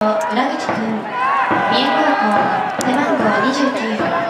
裏口君三重高校背番号29